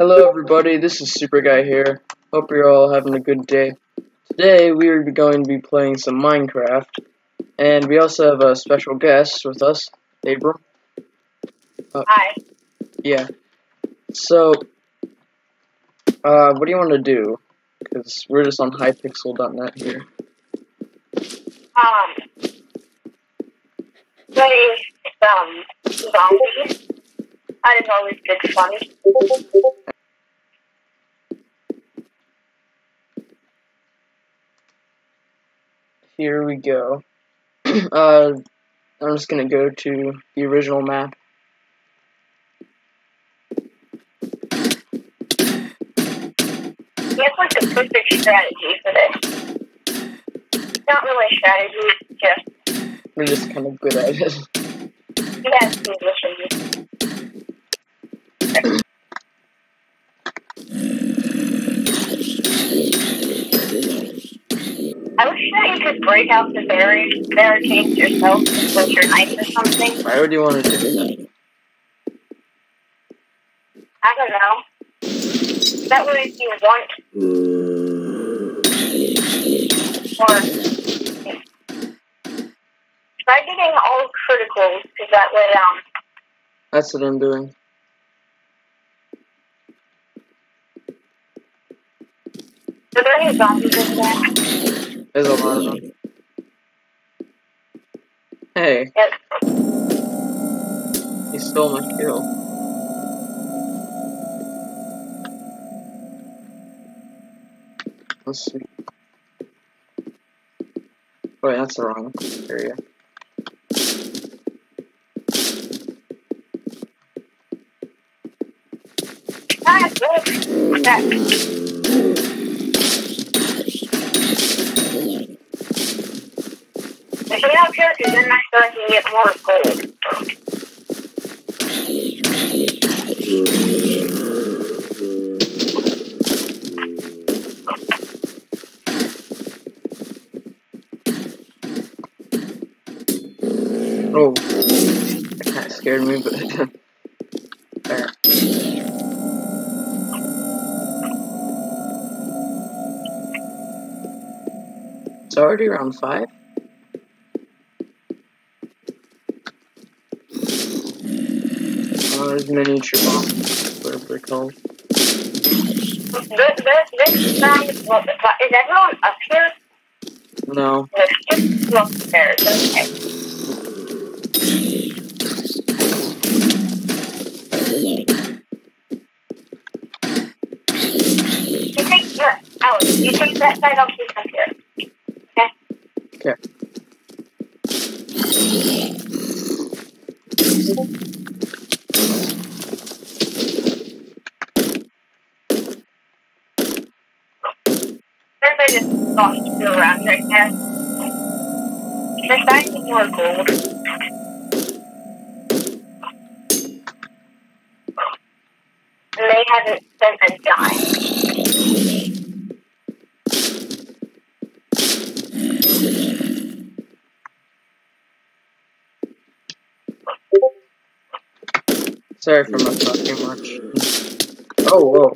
Hello everybody, this is Super Guy here. Hope you're all having a good day. Today we are going to be playing some Minecraft, and we also have a special guest with us, Abram. Uh, Hi. Yeah. So, uh, what do you want to do? Because we're just on hypixel.net here. Um, play some zombies. Is always good fun. Here we go. uh, I'm just gonna go to the original map. Has like the perfect strategy for this. Not really a strategy, just. We're just kind of good at it. Musicians. I wish that you could break out the barri barricades yourself with your knife or something. Why would you want to do that? I don't know. That way if you want or try getting all criticals because that way um That's what I'm doing. Are there any zombies in there? There's a lot of them. Hey, Yes. he stole my kill. Let's see. Wait, that's the wrong area. Ah, yes. That. If have characters, then like get more gold. Oh, that scared me, but there. It's already around five. There's miniature bombs, whatever they're called. This, this, this time, well, is everyone up here? No, There's just two upstairs. Okay. You take that out. You take that side off this up here. Okay? okay. Just lost around right now. To gold. They haven't spent a dime. Sorry for my talking much. Oh, whoa.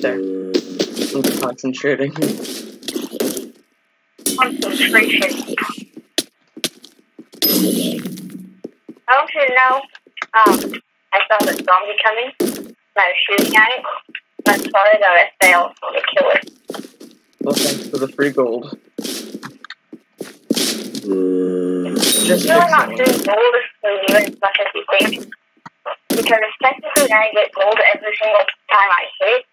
There. I'm concentrating. Concentration. I want you to know, um, I saw the zombie coming, and I was shooting at it. And I'm sorry that I failed on the killer. Well, thanks for the free gold. Just You're fix not that doing gold as near as much as you think. Because technically I get gold every single time I hit.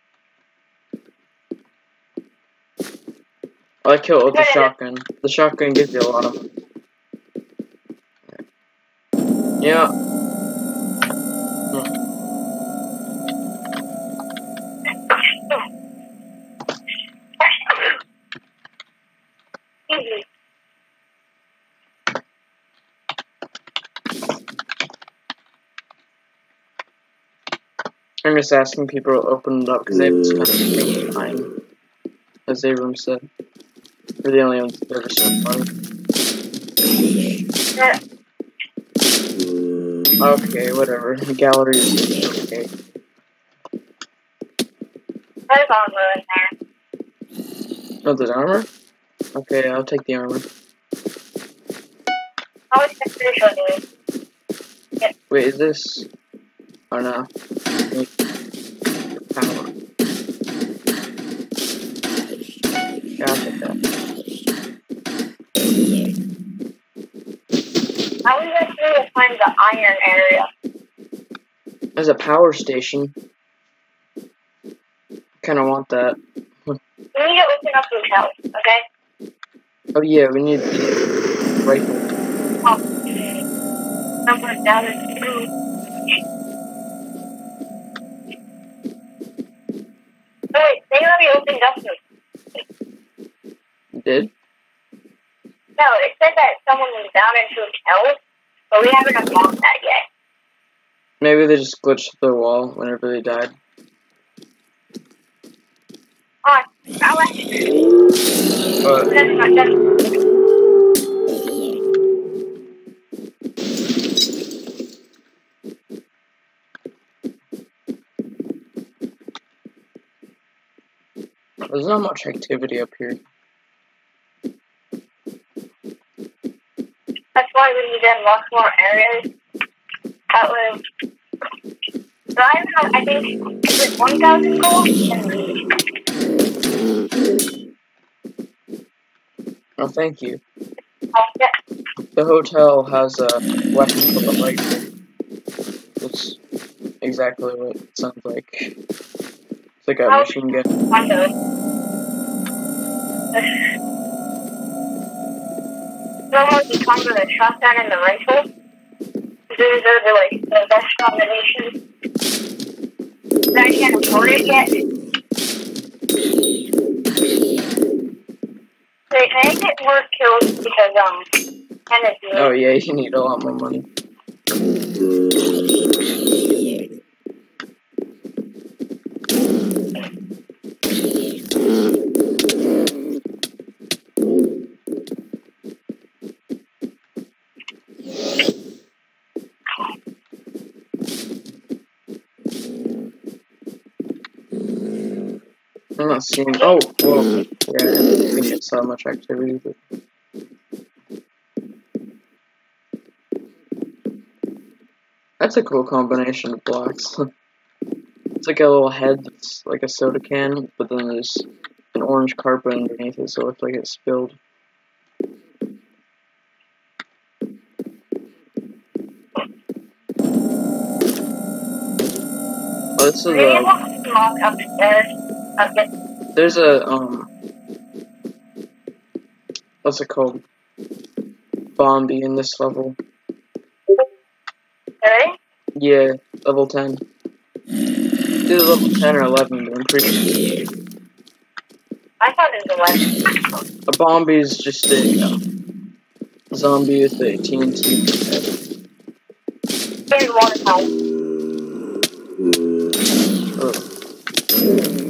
I kill it with the shotgun. The shotgun gives you a lot of. Yeah. I'm just asking people to open it up because they've kind of taking time, as Abram said. We're the only ones that ever so far. Yeah. Okay, whatever. The gallery is Okay. There's armor in there. Oh, there's armor? Okay, I'll take the armor. I was just pretty sure there is. Wait, is this... Oh, no. Power. I was just trying to find the iron area. There's a power station. Kinda want that. We need to open up those house, okay? Oh yeah, we need the rifle. Oh. Someone down in two. Oh wait, they already opened up those. Did? No, it said that someone was down into a house, but we haven't unlocked that yet. Maybe they just glitched the wall whenever they died. Oh, I like But That's not that's there's not much activity up here. Why we need to unlock more areas. That way. So I have, I think, is it 1,000 gold? Oh, thank you. Oh, yeah. The hotel has a weapon for the rifle. That's exactly what it sounds like. It's like a Oh. machine gun. Of you come to the shotgun and the rifle? Those are the, like, the best combinations. But I can't afford it yet. Wait, can I get more kills because, um, Kenneth Oh yeah, you need a lot more money. Not seeing. Oh, well, mm. yeah, I didn't think it's so much activity, but. That's a cool combination of blocks. it's like a little head that's like a soda can, but then there's an orange carpet underneath it, so it looks like it's spilled. Oh, this is Maybe a, we'll walk upstairs. I'll get there's a, um, what's it called? Bombie in this level. Ready? Yeah, level 10. Either level 10 or 11, but I'm pretty sure. I thought it was 11. A Bombie is just a um, zombie with a TNT head. Here's water tower. Oh.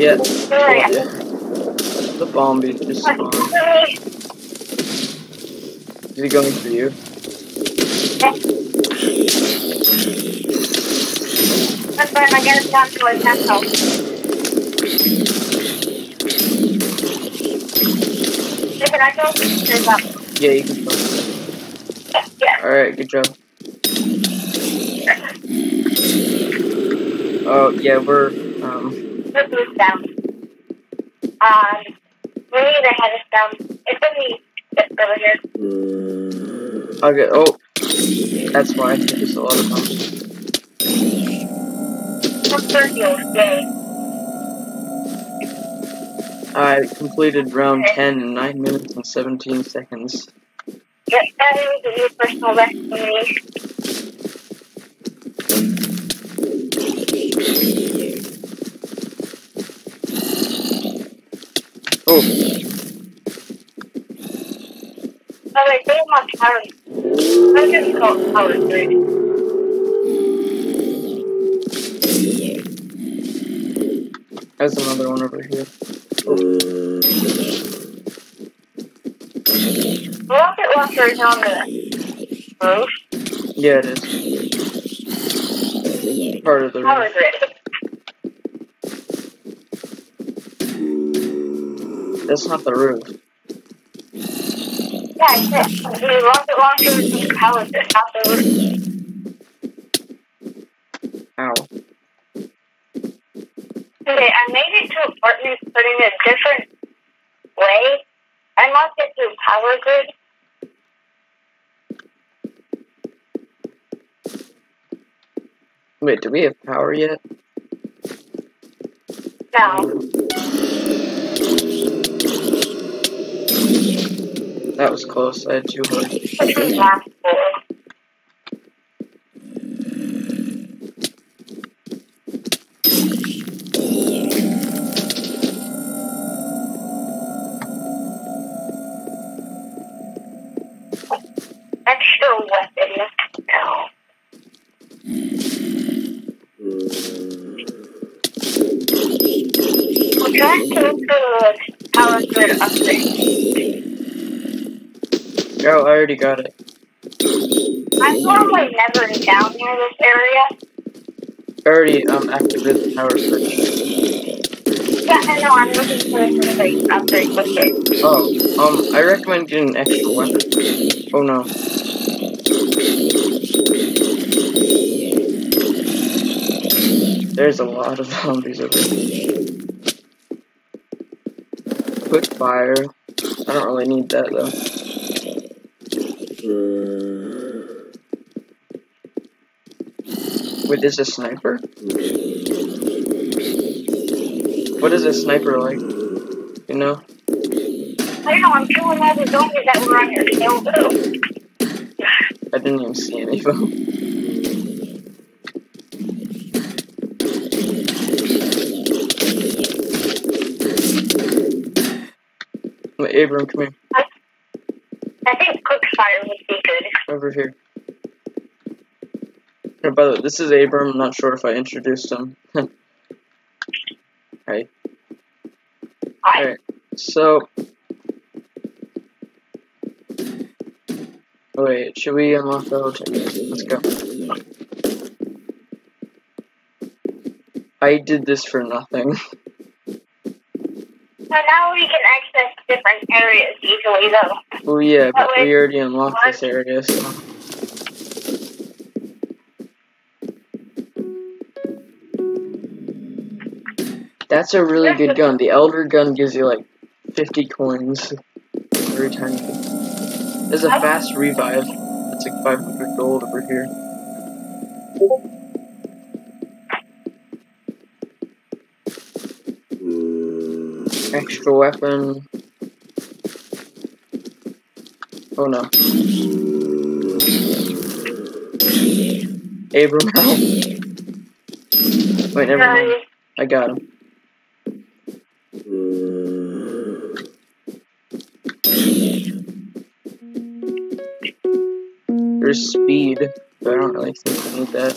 Yeah, the Bombie just spawned. Is he going for you? That's fine, I get it down to a tempo. Can I go? Yeah, you can. Yeah. Alright, good job. Oh, yeah, we're, down. Um, we need to head us down. It's only just over here. I'll oh, that's why, there's a lot of them. What's their deal? Yay. I completed round 10 in 9 minutes and 17 seconds. Yep, that is a new personal best for me. Oh, Oh, wait, they want power. I'm just called power three. There's another one over here. Rocket launcher is on the roof. Yeah, it is. Part of the roof. That's not the roof. Yeah, I said the rocket launcher is on the power grid, not the roof. Ow. Okay, I made it to apartments, but in a different way. I marked it through power grid. Wait, do we have power yet? No. That was close. I had two hearts. Already got it. I'm normally never in down near this area. I already um activated the power switch. Yeah, I know. I'm looking for something upgrade with it. Oh, um, I recommend getting an extra weapon. Oh no. There's a lot of zombies over here. Quick fire. I don't really need that though. Wait, is a sniper? What is a sniper like? You know? I don't know. I'm killing all the zombies that were on your hill, though. I didn't even see any of them. Wait, Abram, come here. Over here. Oh, by the way, this is Abram. I'm not sure if I introduced him. Hi. I, Alright, so. Wait, should we unlock the hotel? Let's go. I did this for nothing. So now we can access different areas easily, though. Well, yeah, but wait. we already unlocked this area, so. That's a really good gun. The Elder gun gives you like 50 coins every time. There's a fast revive. That's like 500 gold over here. Extra weapon. Oh no. Abram, help. Wait, never mind. I got him. There's speed, but I don't really think I need that.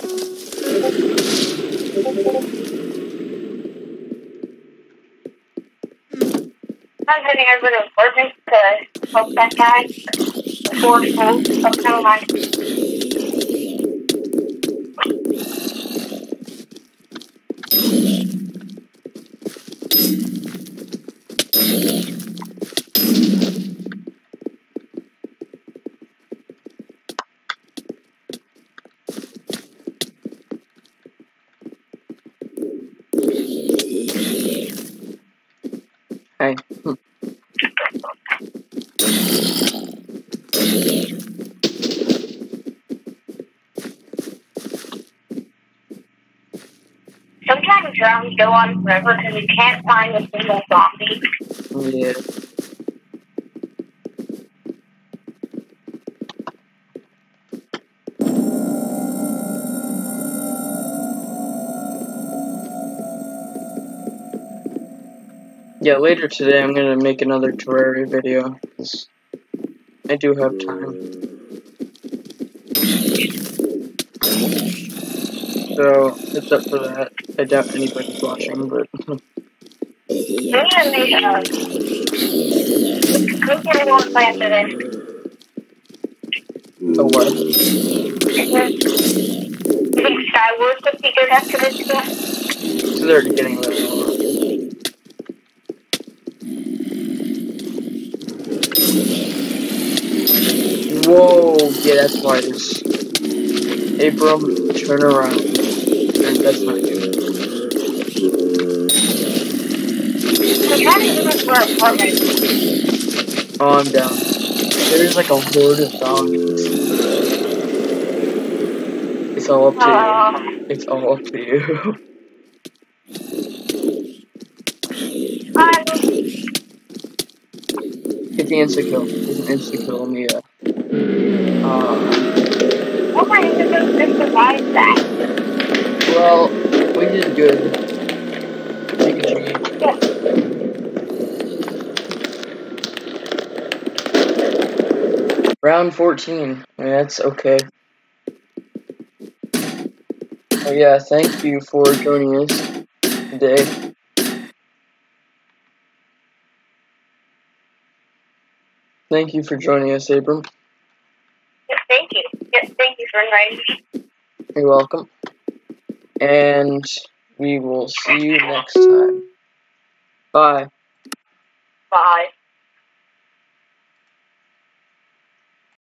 I'm heading over to apartments to help that guy before school. Oh, never mind. Hey. Hmm. Sometimes go on forever because you can't find a single zombie. Yeah. Yeah, later today I'm gonna make another Terraria video. I do have time. So, it's up for that. I doubt anybody's watching, but We need to uh, who's gonna go and play after this? Oh what? You think Skywars would be good after this game? They're getting rid of Whoa, yeah, that's why it's Abram, turn around. And that's not good. We kind of look for an apartment. Oh, I'm down. There's like a horde of zombies. It's all up to you. Uh, It's all up to you. I'm Get the insta kill. There's an insta kill on the uh, uh what am I going to survive that? well, we did good. Take a G. Yeah. Round 14. I mean, that's okay. Oh yeah, thank you for joining us today. Thank you for joining us, Abram. Yes, thank you. Yes, thank you for inviting me. You're welcome. And we will see you next time. Bye. Bye.